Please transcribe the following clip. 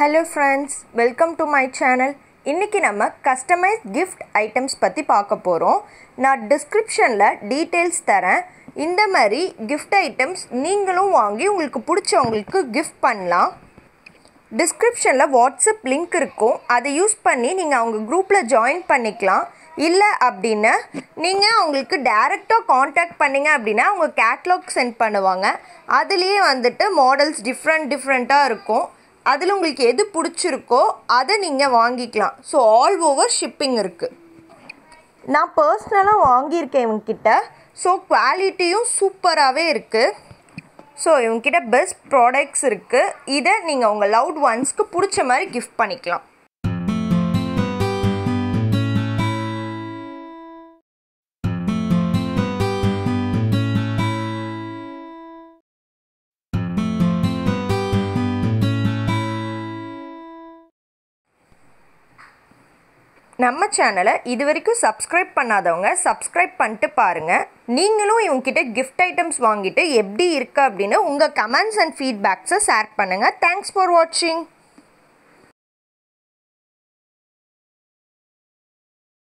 Hello friends welcome to my channel இன்றைக்கி நம்ம customise gift items பற்றி பார்க்க போகிறோம் நான் டிஸ்கிரிப்ஷனில் டீட்டெயில்ஸ் தரேன். இந்த மாதிரி கிஃப்ட் ஐட்டம்ஸ் நீங்களும் வாங்கி உங்களுக்கு பிடிச்சவங்களுக்கு கிஃப்ட் பண்ணலாம். டிஸ்கிரிப்ஷனில் வாட்ஸ்அப் லிங்க் இருக்கும். அதை யூஸ் பண்ணி நீங்கள் அவங்க குரூப்பில் ஜாயின் பண்ணிக்கலாம். இல்லை அப்படின்னா நீங்கள் அவங்களுக்கு டேரெக்டாக காண்டாக்ட் பண்ணிங்க அப்படின்னா அவங்க கேட்லாக் சென்ட் பண்ணுவாங்க. அதுலேயே வந்துட்டு மாடல்ஸ் டிஃப்ரெண்ட் டிஃப்ரெண்ட்டாக இருக்கும். அதில் உங்களுக்கு எது பிடிச்சிருக்கோ அதை நீங்கள் வாங்கிக்கலாம். ஸோ ஆல் ஓவர் ஷிப்பிங் இருக்குது நான் பர்சனலாக வாங்கியிருக்கேன் இவங்கக்கிட்ட ஸோ குவாலிட்டியும் சூப்பராகவே இருக்குது ஸோ இவங்கக்கிட்ட பெஸ்ட் ப்ராடக்ட்ஸ் இருக்குது இதை நீங்கள் உங்கள் லவுட் ஒன்ஸ்க்கு பிடிச்ச மாதிரி கிஃப்ட் பண்ணிக்கலாம். நம்ம சேனலை இது வரைக்கும் சப்ஸ்கிரைப் பண்ணாதவங்க சப்ஸ்கிரைப் பண்ணிட்டு பாருங்கள் நீங்களும் இவங்ககிட்ட கிஃப்ட் ஐட்டம்ஸ் வாங்கிட்டு எப்படி இருக்கு அப்படின்னு உங்கள் கமெண்ட்ஸ் அண்ட் ஃபீட்பேக்ஸை ஷேர் பண்ணுங்கள் தேங்க்ஸ் ஃபார் வாட்சிங்